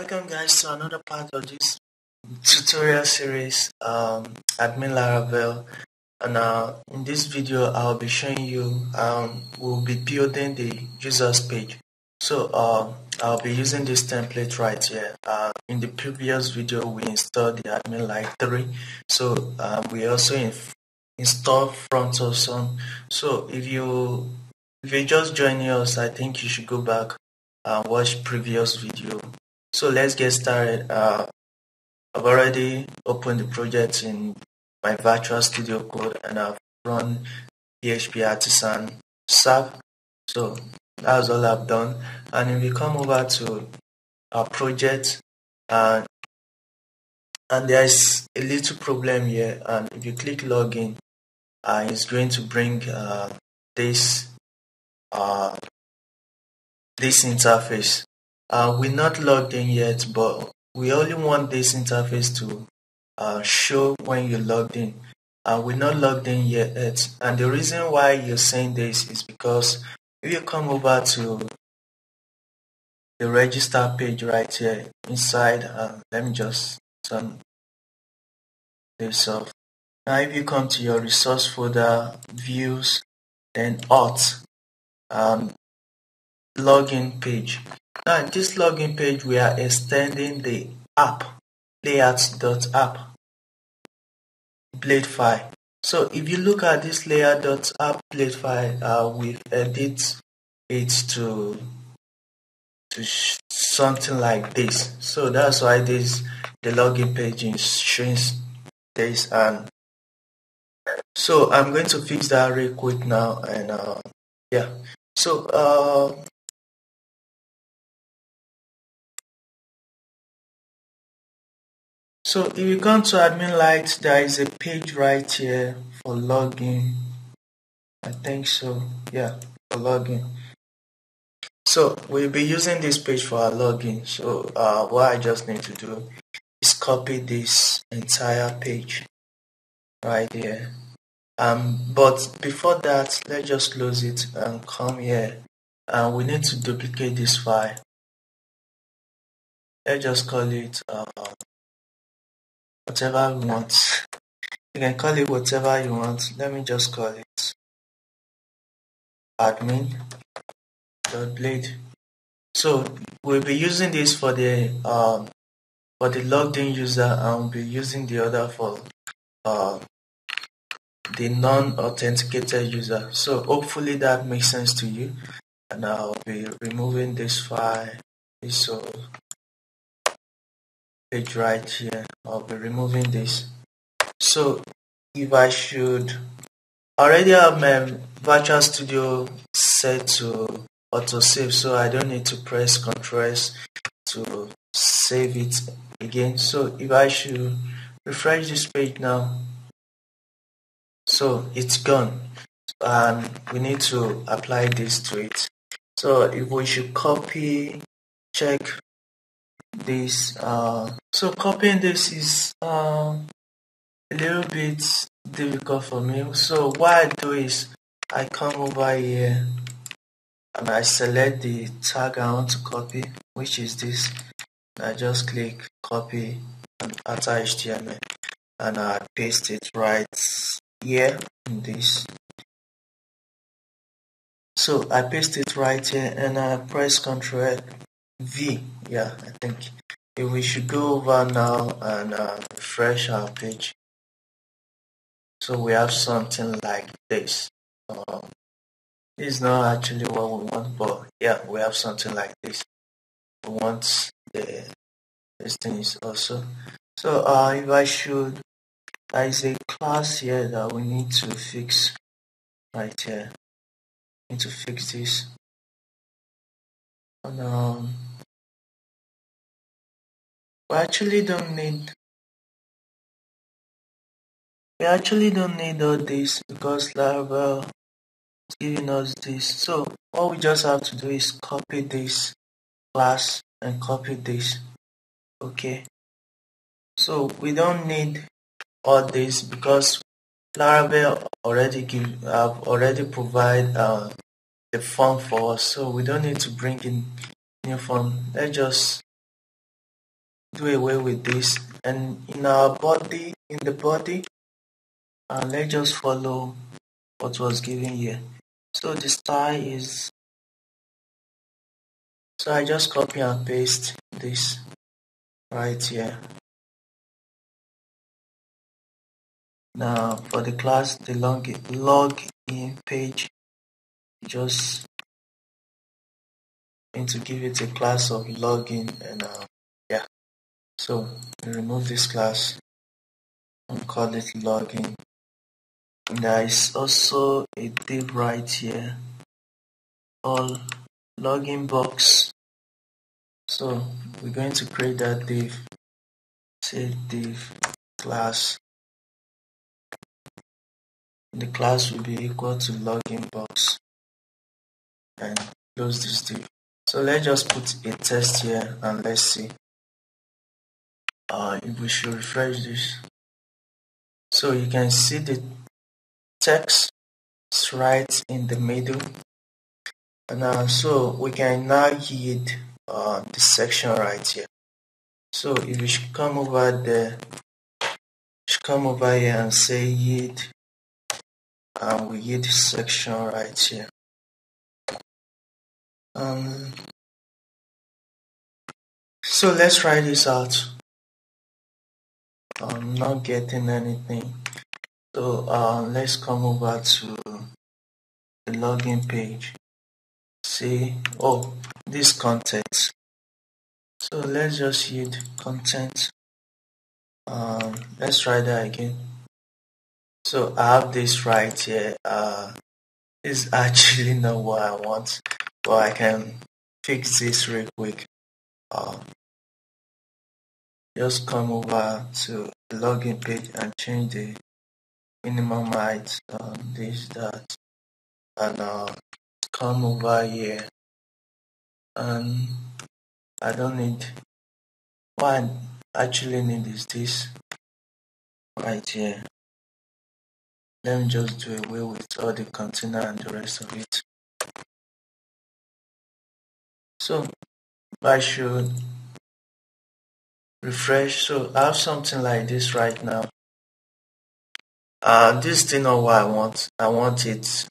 Welcome guys to another part of this tutorial series. Um, admin Laravel and uh, in this video I'll be showing you um, we'll be building the users page. So uh, I'll be using this template right here. Uh, in the previous video we installed the admin 3 so uh, we also inf installed Font Awesome so if you if you're just joining us I think you should go back and watch previous video so let's get started. Uh, I've already opened the project in my Virtual Studio Code and I've run PHP Artisan SAP. So that's all I've done. And if we come over to our project and and there's a little problem here and if you click login uh, it's going to bring uh, this uh, this interface uh, we're not logged in yet, but we only want this interface to uh, show when you're logged in. Uh, we're not logged in yet, and the reason why you're saying this is because if you come over to the register page right here inside, uh, let me just turn this off. Now, if you come to your resource folder, views, then auth, um, login page, now this login page, we are extending the app layouts.app blade file. So if you look at this layout.app blade file, uh, we've edit it to to something like this. So that's why this the login page is showing this and so I'm going to fix that real quick now and uh, yeah. So uh, So if you come to admin light, there is a page right here for login. I think so. Yeah, for login. So we'll be using this page for our login. So uh, what I just need to do is copy this entire page right here. Um, but before that, let's just close it and come here. And we need to duplicate this file. Let's just call it uh, whatever we want. You can call it whatever you want. Let me just call it admin blade. So we'll be using this for the um, for the logged in user and we'll be using the other for uh, the non-authenticated user. So hopefully that makes sense to you. And I'll be removing this file. So page right here. I'll be removing this. So if I should already have my virtual studio set to autosave so I don't need to press Ctrl S to save it again. So if I should refresh this page now so it's gone. And we need to apply this to it. So if we should copy check this uh, so copying this is uh, a little bit difficult for me. So what I do is I come over here and I select the tag I want to copy which is this. I just click copy and after HTML and I paste it right here in this. So I paste it right here and I press Ctrl V, yeah, I think if we should go over now and uh, refresh our page. So we have something like this. Um, it's not actually what we want, but yeah, we have something like this. We want the this thing also. So uh, if I should, there is a class here that we need to fix right here. Need to fix this. And um, we actually don't need we actually don't need all this because Laravel is giving us this. So all we just have to do is copy this class and copy this. Okay. So we don't need all this because Laravel already give have already provide uh, the form for us, so we don't need to bring in new form. Let's just do away with this. And in our body in the body uh, let's just follow what was given here. So the style is so I just copy and paste this right here. Now for the class the log login page just going to give it a class of login and uh, so remove this class and call it login there is also a div right here all login box. So we're going to create that div say div class. The class will be equal to login box and close this div. So let's just put a test here and let's see uh, if we should refresh this. So you can see the text is right in the middle. And uh, so we can now hit uh, the section right here. So if we should come over there should come over here and say yield and we the section right here. Um so let's try this out I'm not getting anything. So uh, let's come over to the login page. See oh this content. So let's just hit content. Um let's try that again. So I have this right here. Uh is actually not what I want but I can fix this real quick. Um just come over to the login page and change the minimum height on this that and uh, come over here. And I don't need what I actually need is this right here. Let me just do away with all the container and the rest of it. So I should refresh. So I have something like this right now. Uh this thing not what I want. I want it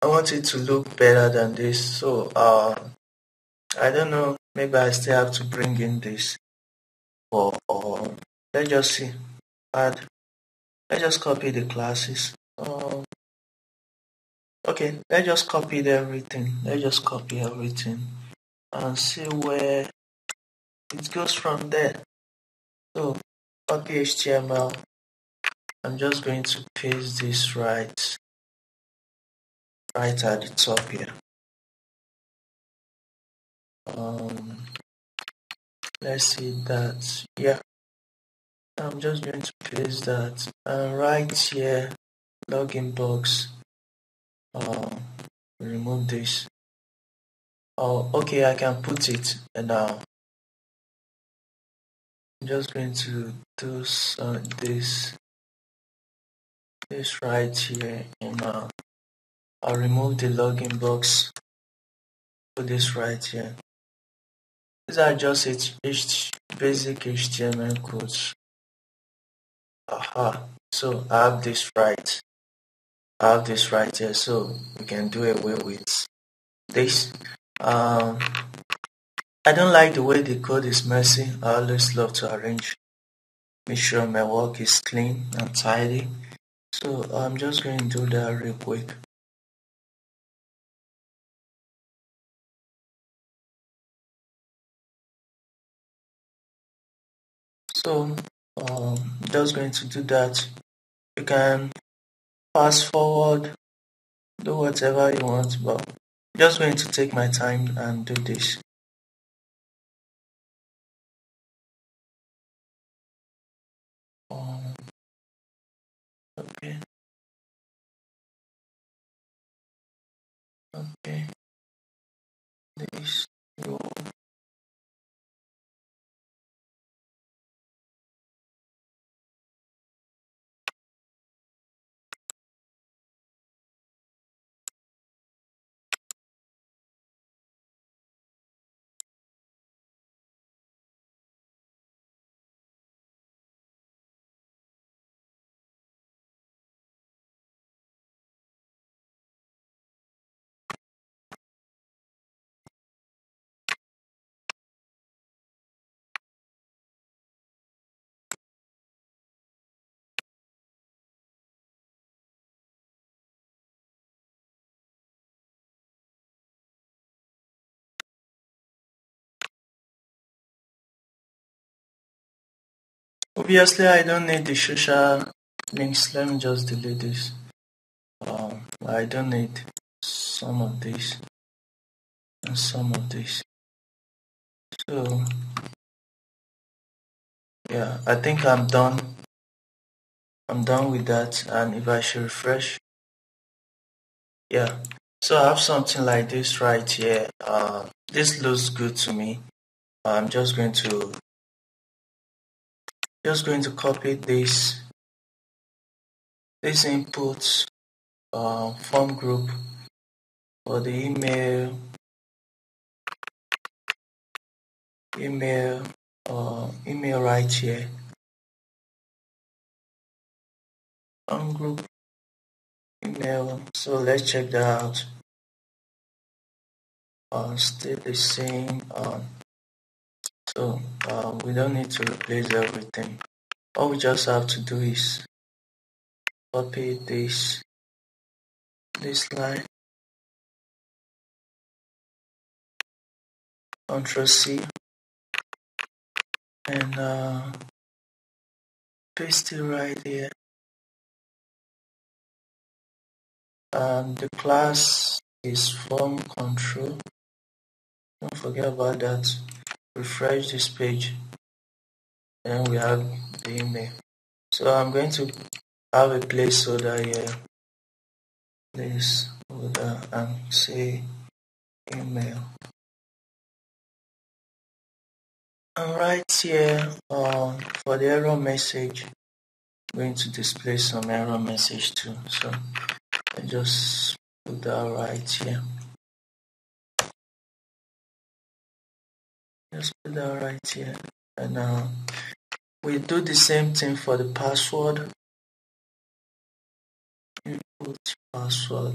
I want it to look better than this. So uh I don't know. Maybe I still have to bring in this or, or let's just see. Add let's just copy the classes. Um okay let's just copy everything. Let's just copy everything and see where it goes from there. So copy html i'm just going to paste this right right at the top here. Um let's see that. Yeah. I'm just going to paste that. And right here login box. Um remove this. Oh okay i can put it now just going to do this this right here and now I'll remove the login box put this right here. These are just H basic HTML codes. Aha so I have this right. I have this right here so we can do away with this. Um I don't like the way the code is messy. I always love to arrange, make sure my work is clean and tidy. So I'm just going to do that real quick. So um, just going to do that. You can fast forward, do whatever you want, but I'm just going to take my time and do this. Okay. Obviously I don't need the social links. Let me just delete this. Um, I don't need some of this and some of this. So yeah I think I'm done. I'm done with that. And if I should refresh yeah. So I have something like this right here. Uh, this looks good to me. I'm just going to just going to copy this this input uh, form group for the email email uh, email right here. Form group email. So let's check that out. Uh, stay the same um, so uh, we don't need to replace everything. All we just have to do is copy this this line. Ctrl C. And uh, paste it right here. And the class is form control. Don't forget about that refresh this page and we have the email. So I'm going to have a placeholder here. Placeholder and say email. And right here um, for the error message. I'm going to display some error message too. So I just put that right here just put that right here. And now we do the same thing for the password. Input password.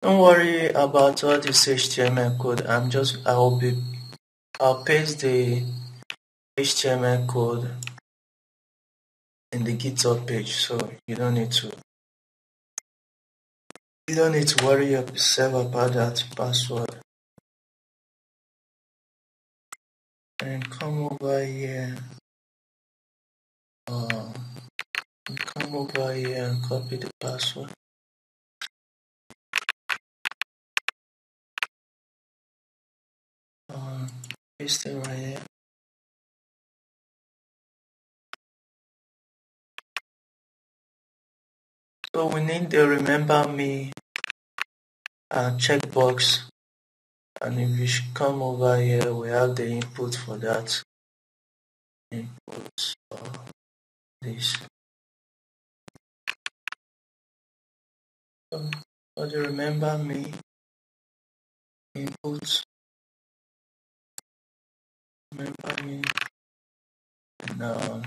Don't worry about all this html code. I'm just i will be i'll paste the html code in the github page so you don't need to you don't need to worry yourself about that password and come over here. Uh, come over here and copy the password. Uh, paste it right here. So we need the remember me uh, checkbox and if you come over here we have the input for that. Input for this. So for the remember me? Input. Remember me? Now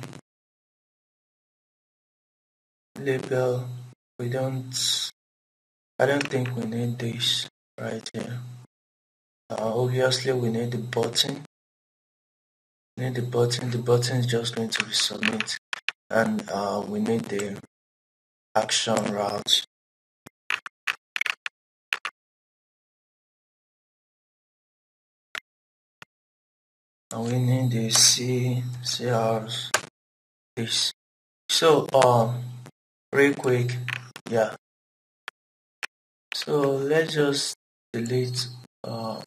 label. We don't I don't think we need this right here obviously we need the button. We need the button. The button is just going to be submit. And uh, we need the action route. And we need the C CRs. This so um real quick. Yeah. So let's just delete uh,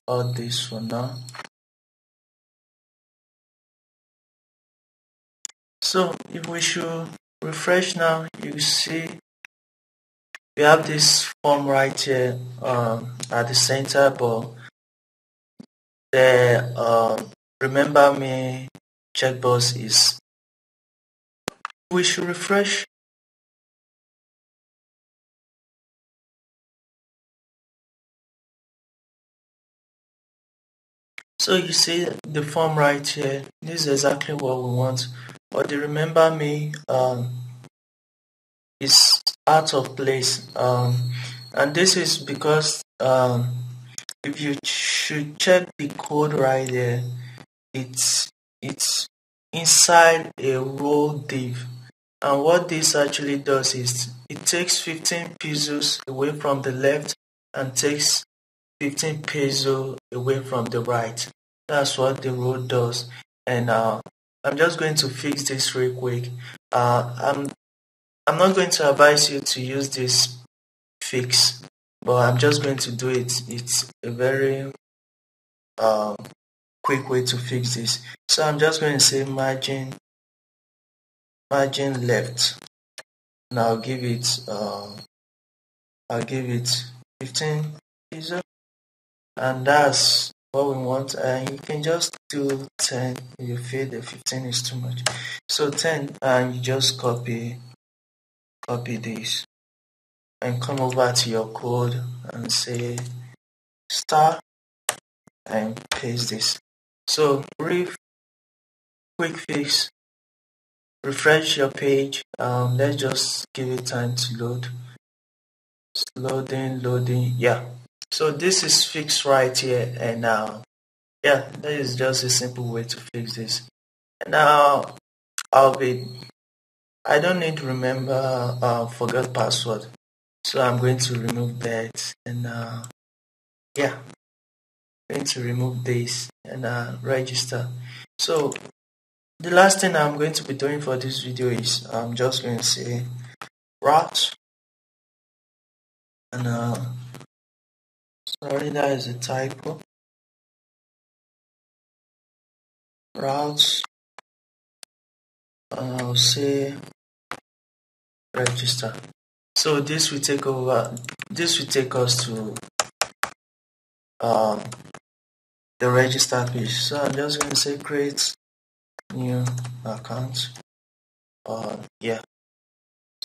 now so if we should refresh now you see we have this form right here um, at the center but the uh, remember me checkbox is we should refresh So you see the form right here. This is exactly what we want. But the remember me um, is out of place. Um, and this is because um, if you should check the code right there, it's it's inside a row div. And what this actually does is it takes 15 pixels away from the left and takes 15 peso away from the right. That's what the road does. and uh, I'm just going to fix this real quick. Uh, I'm I'm not going to advise you to use this fix, but I'm just going to do it. It's a very um, quick way to fix this. So I'm just going to say margin margin left. and I'll give it um, I'll give it 15 pixels and that's what we want and you can just do 10 you feel the 15 is too much. So 10 and you just copy copy this and come over to your code and say star and paste this. So brief quick fix. Refresh your page. Um let's just give it time to load. Loading loading. Yeah so this is fixed right here and now. Yeah that is just a simple way to fix this. And now i'll be i don't need to remember uh forget password. So i'm going to remove that and uh yeah. I'm going to remove this and uh register. So the last thing i'm going to be doing for this video is i'm just going to say route and uh that is a typo. Routes. And I'll say register. So this will take over this will take us to um the register page. So I'm just going to say create new account. Uh yeah.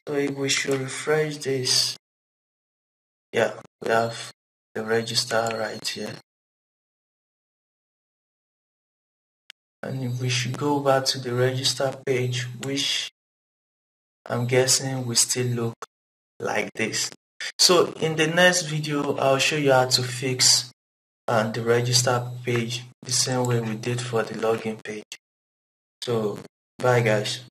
So if we should refresh this. Yeah we have the register right here. And we should go back to the register page which I'm guessing will still look like this. So in the next video I'll show you how to fix uh, the register page the same way we did for the login page. So bye guys